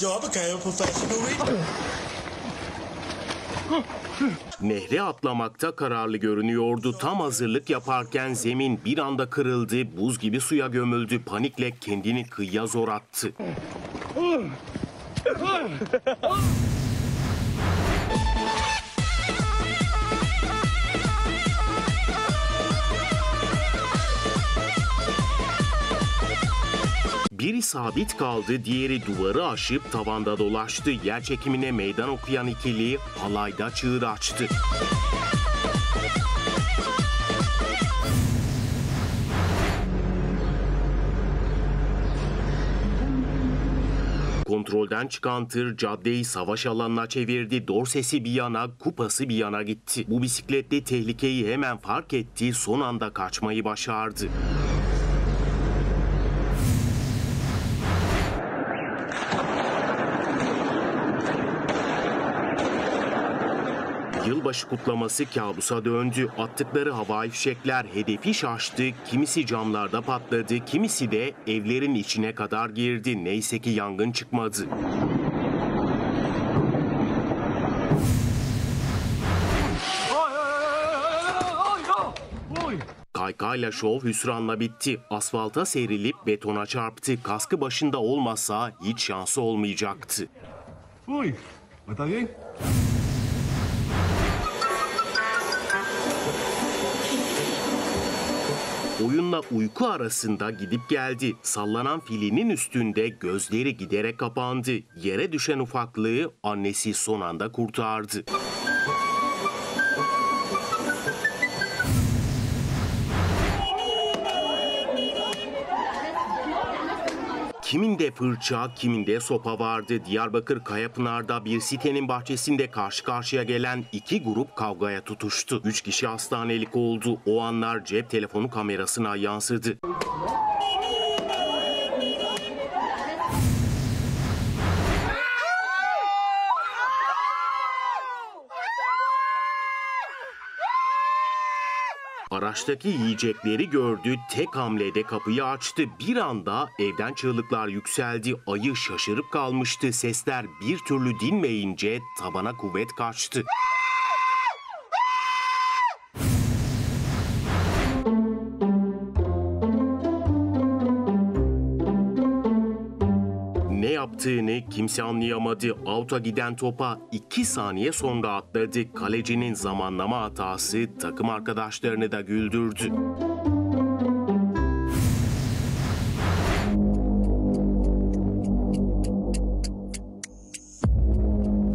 Y'all became professional readers. Nehre atlamakta kararlı görünüyordu. Tam hazırlık yaparken zemin bir anda kırıldı, buz gibi suya gömüldü. Panikle kendini kıyıya zor attı. Biri sabit kaldı, diğeri duvarı aşıp tavanda dolaştı. Yer çekimine meydan okuyan ikili halayda çığır açtı. Kontrolden çıkan tır caddeyi savaş alanına çevirdi. Dorsesi bir yana, kupası bir yana gitti. Bu bisikletli tehlikeyi hemen fark etti, son anda kaçmayı başardı. Yılbaşı kutlaması kabusa döndü. Attıkları havai fişekler hedefi şaştı. Kimisi camlarda patladı, kimisi de evlerin içine kadar girdi. Neyse ki yangın çıkmadı. Kaykayla şov hüsranla bitti. Asfalta seyrilip betona çarptı. Kaskı başında olmasa hiç şansı olmayacaktı. Uy, Oyunla uyku arasında gidip geldi. Sallanan filinin üstünde gözleri giderek kapandı. Yere düşen ufaklığı annesi son anda kurtardı. Kiminde fırça, kiminde sopa vardı. Diyarbakır Kayapınar'da bir sitenin bahçesinde karşı karşıya gelen iki grup kavgaya tutuştu. Üç kişi hastanelik oldu. O anlar cep telefonu kamerasına yansıdı. Araçtaki yiyecekleri gördü, tek hamlede kapıyı açtı. Bir anda evden çığlıklar yükseldi. Ayı şaşırıp kalmıştı. Sesler bir türlü dinmeyince tabana kuvvet kaçtı. Yaptığını kimse anlayamadı. Out'a giden topa 2 saniye sonra atladı. Kalecinin zamanlama hatası takım arkadaşlarını da güldürdü.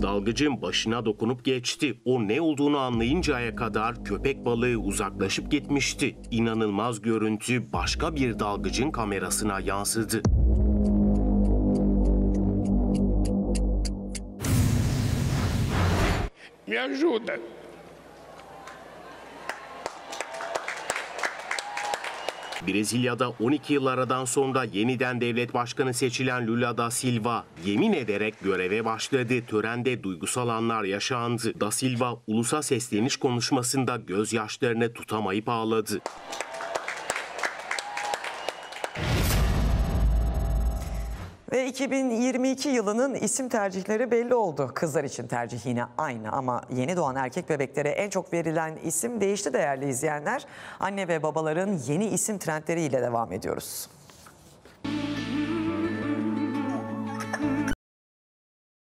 Dalgıcın başına dokunup geçti. O ne olduğunu anlayıncaya kadar köpek balığı uzaklaşıp gitmişti. İnanılmaz görüntü başka bir dalgıcın kamerasına yansıdı. Me ajuda. Brezilya'da 12 yıl aradan sonra yeniden devlet başkanı seçilen Lula da Silva yemin ederek göreve başladı. Törende duygusal anlar yaşandı. Da Silva ulusa sesleniş konuşmasında gözyaşlarını tutamayıp ağladı. Ve 2022 yılının isim tercihleri belli oldu. Kızlar için tercih yine aynı ama yeni doğan erkek bebeklere en çok verilen isim değişti değerli izleyenler. Anne ve babaların yeni isim trendleriyle devam ediyoruz.